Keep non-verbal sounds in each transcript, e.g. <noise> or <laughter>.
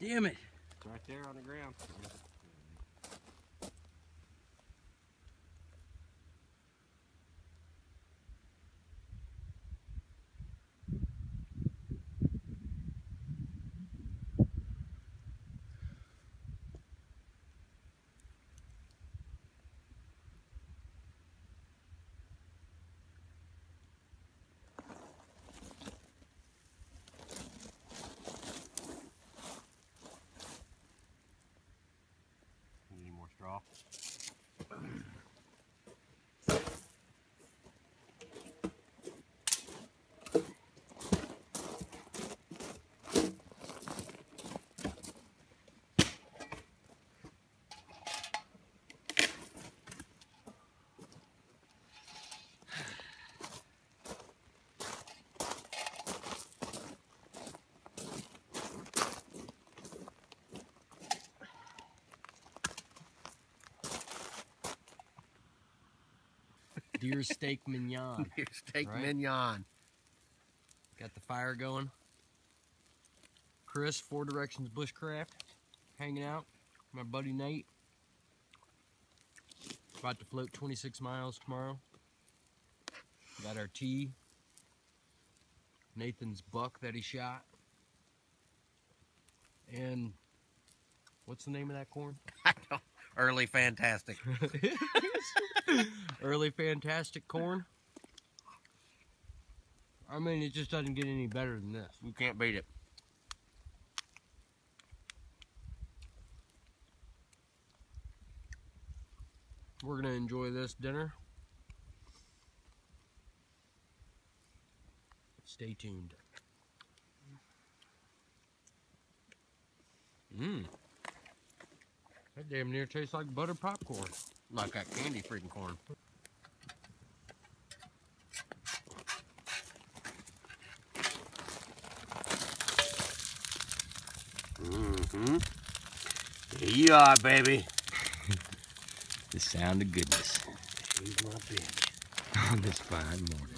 Damn it. It's right there on the ground. Need Any more straw? Deer steak mignon. <laughs> Deer steak Right? mignon. Got the fire going. Chris, Four Directions Bushcraft, hanging out. My buddy Nate. About to float 26 miles tomorrow. Got our tea. Nathan's buck that he shot. And what's the name of that corn? Early fantastic. <laughs> Early fantastic corn. I mean, it just doesn't get any better than this. You can't beat it. We're gonna enjoy this dinner. Stay tuned. Mmm. That damn near tastes like butter popcorn. Like that candy freaking corn. Mm-hmm. Here you are, baby. <laughs> The sound of goodness He's my bitch. <laughs> on this fine morning.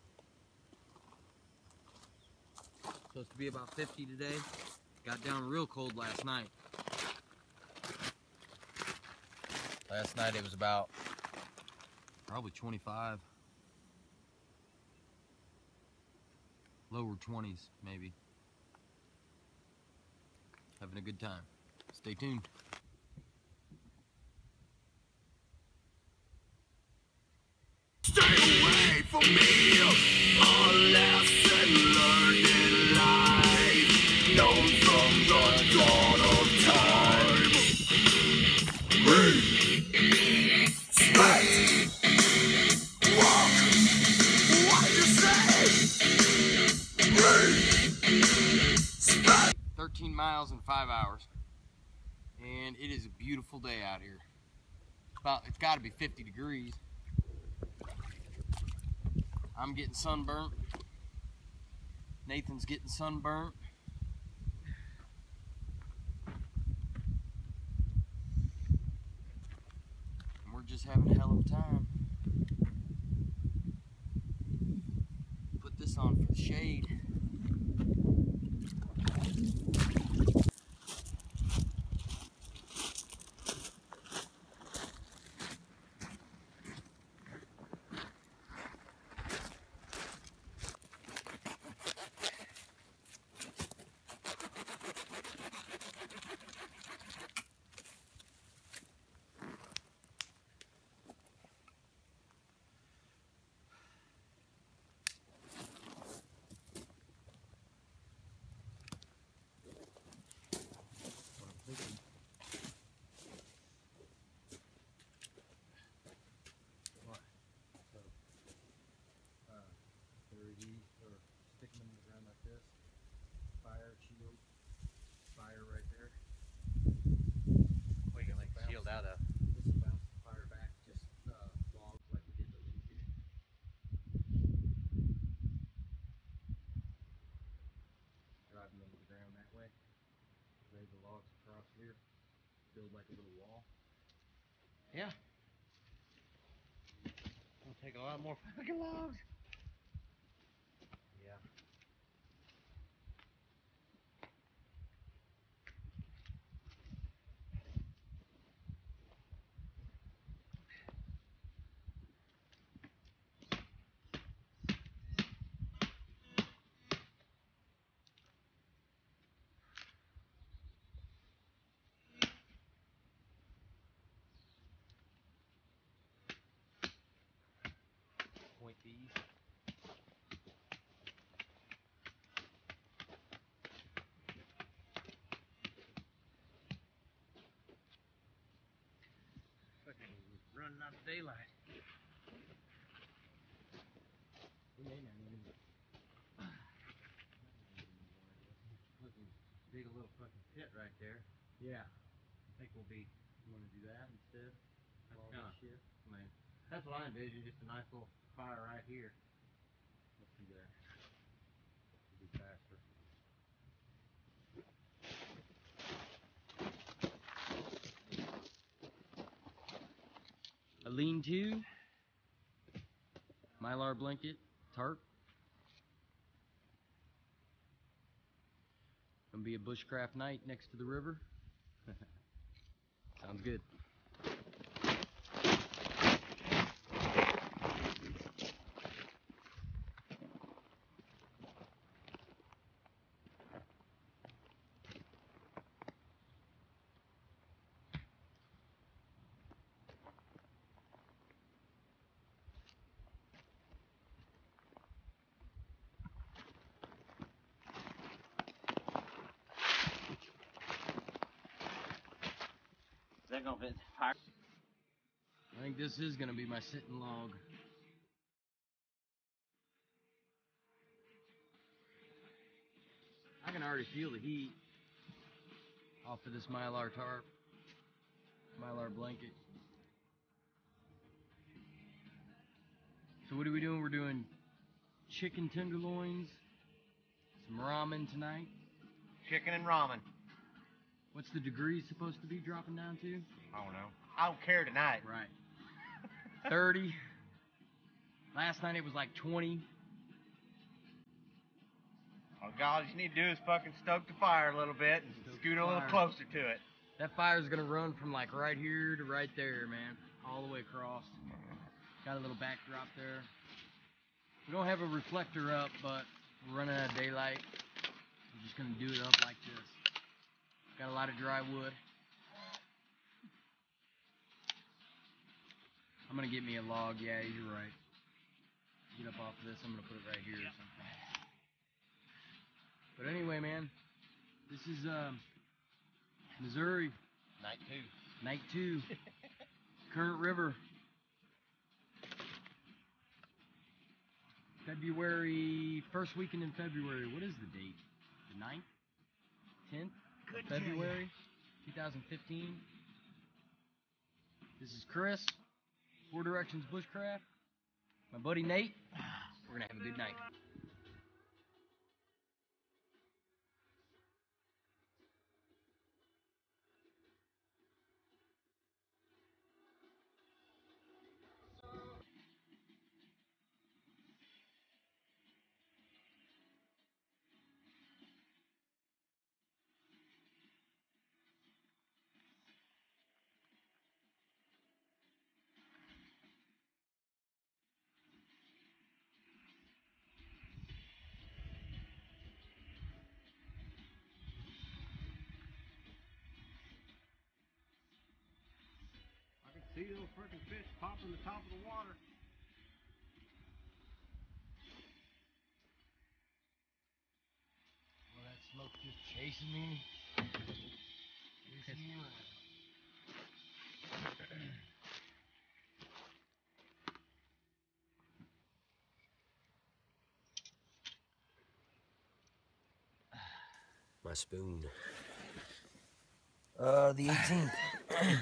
Supposed to be about 50 today. Got down real cold last night. Last night it was about probably 25. Lower 20s, maybe. Having a good time. Stay tuned. Stay away from me. 13 miles in five hours. And it is a beautiful day out here. About, it's got to be 50 degrees. I'm getting sunburnt. Nathan's getting sunburnt. And we're just having a hell of a time. Put this on for the shade. Bury or stick them in the ground like this. Fire shield. Fire right there. We can like shield out of. This will bounce the fire back. Just uh, logs like we did the lean to. Drive them into the ground that way. Lay the logs across here. Build like a little wall. Yeah. It'll take a lot more fucking logs. Yeah. Point these. Fucking running out of daylight. We may not. Fucking dig a little fucking pit right there. Yeah. I think we'll be. You want to do that instead? That's All kinda, shit. I mean, that's what I envision. Just a nice little fire right here. Let's do that. It'll be faster. Lean-to, mylar blanket, tarp. Gonna be a bushcraft night next to the river. <laughs> Sounds good. Is that gonna fire? I think this is gonna be my sitting log. I can already feel the heat off of this mylar tarp, mylar blanket. So what are we doing? We're doing chicken tenderloins, some ramen tonight. Chicken and ramen. What's the degrees supposed to be dropping down to? I don't know. I don't care tonight. Right. <laughs> 30. Last night it was like 20. Oh, God all you need to do is fucking stoke the fire a little bit and Stoke scoot a little closer to it. That fire's gonna run from like right here to right there, man. All the way across. Got a little backdrop there. We don't have a reflector up, but we're running out of daylight. We're just gonna do it up like this. Got a lot of dry wood. I'm gonna get me a log. Yeah, you're right. Get up off of this. I'm gonna put it right here or something. But anyway, man, this is um, Missouri, Night two. night two, <laughs> Current River. February, first weekend in February. What is the date? The 9th? 10th? February 2015. This is Chris, Four Directions Bushcraft. My buddy Nate. We're going to have a good night. See those freaking fish popping the top of the water. Well, that smoke just chasing me. Chasing me around. My spoon. Uh, the 18th.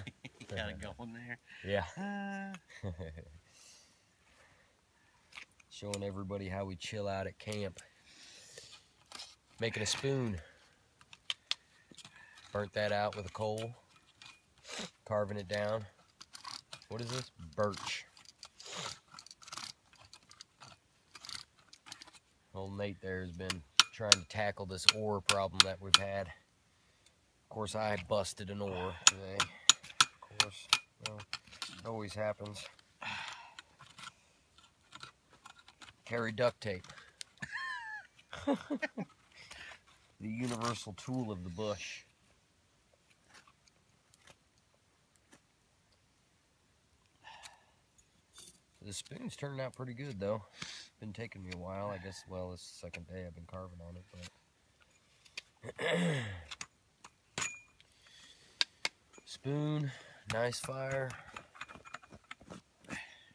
<clears throat> Gotta go in there. yeah. Ah. <laughs> Showing everybody how we chill out at camp. Making a spoon. Burnt that out with a coal. Carving it down. What is this? Birch. Old Nate there has been trying to tackle this oar problem that we've had. Of course, I busted an oar today. Course, well, it always happens. Carry duct tape. <laughs> the universal tool of the bush. The spoon's turning out pretty good though. Been taking me a while, I guess. Well, it's the second day I've been carving on it, but <clears throat> spoon, nice fire,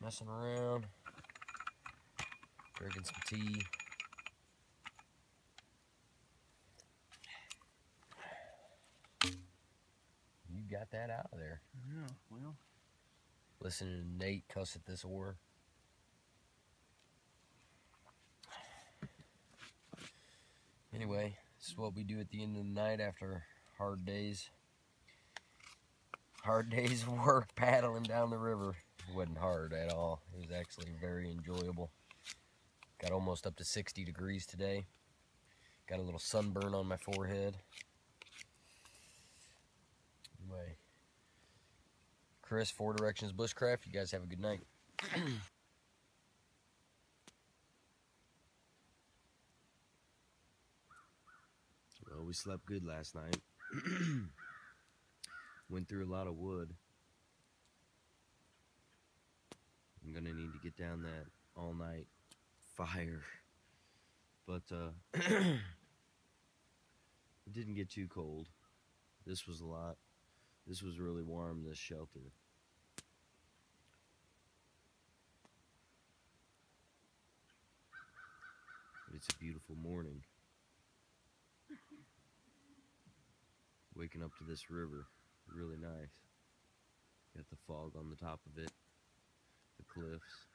messing around, drinking some tea. You got that out of there. Yeah, well, Listening to Nate cuss at this oar. Anyway, this is what we do at the end of the night after hard days. Hard <laughs> days work paddling down the river. It wasn't hard at all. It was actually very enjoyable. Got almost up to 60 degrees today. Got a little sunburn on my forehead. Anyway, Chris, Four Directions Bushcraft, you guys have a good night. <clears throat> Well, we slept good last night. <clears throat> Went through a lot of wood. I'm gonna need to get down that all night fire. But uh <clears throat> it didn't get too cold. This was a lot. This was really warm, this shelter. But it's a beautiful morning. Waking up to this river, really nice. Got the fog on the top of it, the cliffs.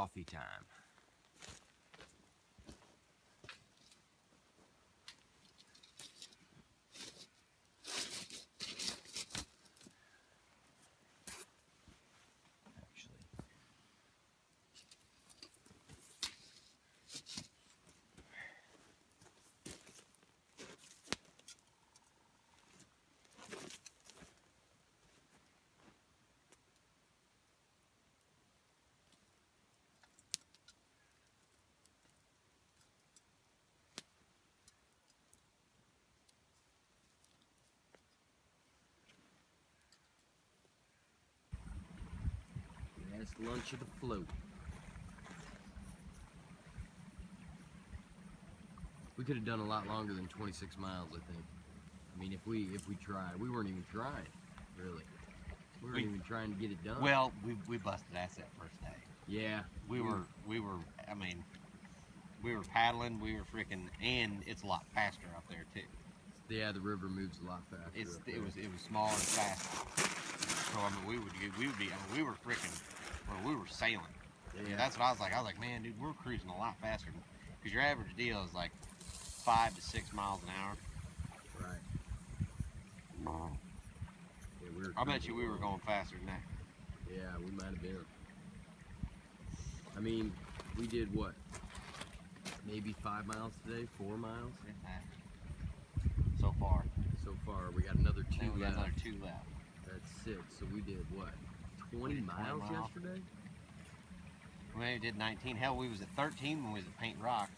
Coffee time. Actually, Last lunch of the float. We could have done a lot longer than 26 miles, I think. I mean, if we if we tried, we weren't even trying, really. We weren't We- even trying to get it done. Well, we, we busted ass that first day. yeah, We were we were I mean we were paddling, we were freaking and it's a lot faster up there too. yeah. The river moves a lot faster. It's it was it was smaller and faster. So I mean we would we would be I mean we were freaking well, we were sailing. Yeah. That's what I was like. I was like, man, dude, we're cruising a lot faster because your average deal is like five to six miles an hour. right. Yeah, we were I bet you we were going faster than that. Yeah, we might have been. I mean, we did what? Maybe five miles today, four miles So far, so far. We got another two Then we got left. another two left. That's six. So we did what? Twenty 20 miles miles. yesterday? We did 19. Hell, we was at 13 when we was at Paint Rock.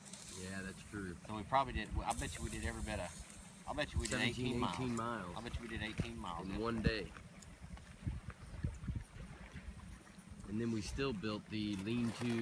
Yeah, that's true. So we probably did. I bet you we did every bit of. I bet you we did 17, 18 miles. 18 miles I bet you we did 18 miles. in one day. And then we still built the lean-to